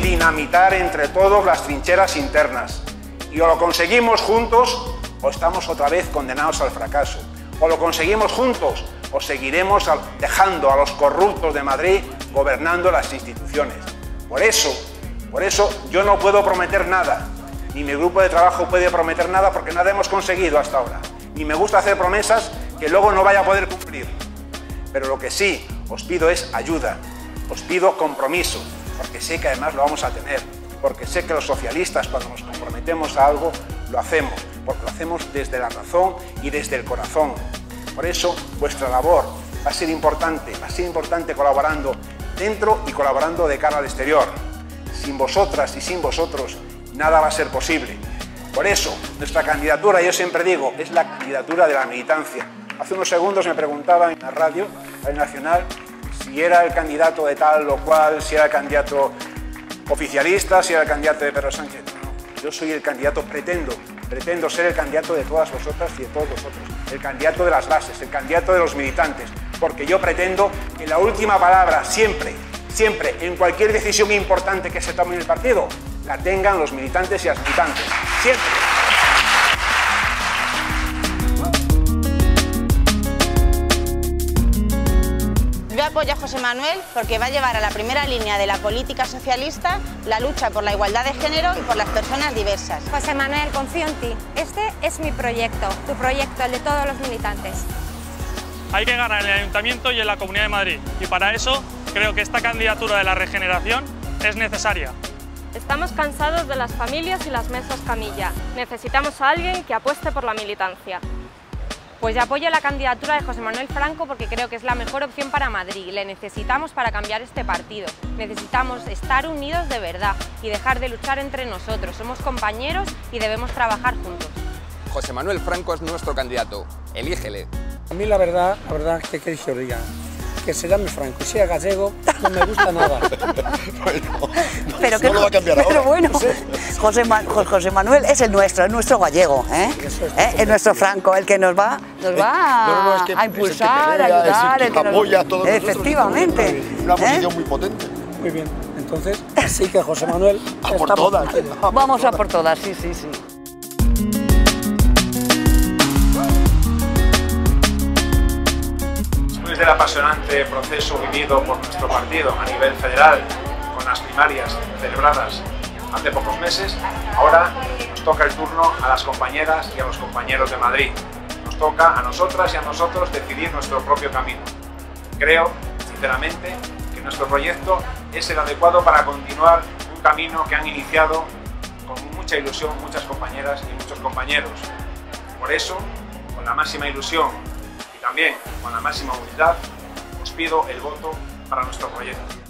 dinamitar entre todos las trincheras internas. Y o lo conseguimos juntos o estamos otra vez condenados al fracaso. O lo conseguimos juntos o seguiremos dejando a los corruptos de Madrid gobernando las instituciones. Por eso, por eso yo no puedo prometer nada, ni mi grupo de trabajo puede prometer nada porque nada hemos conseguido hasta ahora. Ni me gusta hacer promesas que luego no vaya a poder cumplir. Pero lo que sí os pido es ayuda, os pido compromiso, porque sé que además lo vamos a tener, porque sé que los socialistas cuando nos comprometemos a algo lo hacemos, porque lo hacemos desde la razón y desde el corazón. Por eso vuestra labor va a ser importante, va a ser importante colaborando dentro y colaborando de cara al exterior. Sin vosotras y sin vosotros nada va a ser posible. Por eso, nuestra candidatura, yo siempre digo, es la candidatura de la militancia. Hace unos segundos me preguntaban en la radio, en Nacional, si era el candidato de tal o cual, si era el candidato oficialista, si era el candidato de Pedro Sánchez. No, yo soy el candidato, pretendo, pretendo ser el candidato de todas vosotras y de todos vosotros, el candidato de las bases, el candidato de los militantes, porque yo pretendo que la última palabra siempre, siempre, en cualquier decisión importante que se tome en el partido, la tengan los militantes y las militantes. Siempre. Yo apoyo a José Manuel porque va a llevar a la primera línea de la política socialista la lucha por la igualdad de género y por las personas diversas. José Manuel, confío en ti. Este es mi proyecto, tu proyecto, el de todos los militantes. Hay que ganar en el Ayuntamiento y en la Comunidad de Madrid y para eso creo que esta candidatura de la regeneración es necesaria. Estamos cansados de las familias y las mesas camilla. Necesitamos a alguien que apueste por la militancia. Pues yo apoyo la candidatura de José Manuel Franco porque creo que es la mejor opción para Madrid. Le necesitamos para cambiar este partido. Necesitamos estar unidos de verdad y dejar de luchar entre nosotros. Somos compañeros y debemos trabajar juntos. José Manuel Franco es nuestro candidato. Elígele. A mí la verdad, la verdad, ¿qué queréis que os diga? Que se llame Franco sea gallego, no me gusta nada. bueno, pero no lo va a cambiar pero ahora. bueno, José, Ma- José Manuel es el nuestro, es nuestro gallego, ¿eh? ¿Eh? es nuestro Franco, el que nos va, nos va No, no, no, es que a que impulsar, a ayudar, el que nos- apoya a todos nosotros. Efectivamente. Una ¿eh? posición muy potente. Muy bien, entonces, sí que José Manuel... A por todas. Vamos a por todas, sí, sí, sí. Después del apasionante proceso vivido por nuestro partido a nivel federal, con las primarias celebradas hace pocos meses, ahora nos toca el turno a las compañeras y a los compañeros de Madrid. Nos toca a nosotras y a nosotros decidir nuestro propio camino. Creo, sinceramente, que nuestro proyecto es el adecuado para continuar un camino que han iniciado con mucha ilusión muchas compañeras y muchos compañeros. Por eso, con la máxima ilusión también con la máxima humildad, os pido el voto para nuestro proyecto.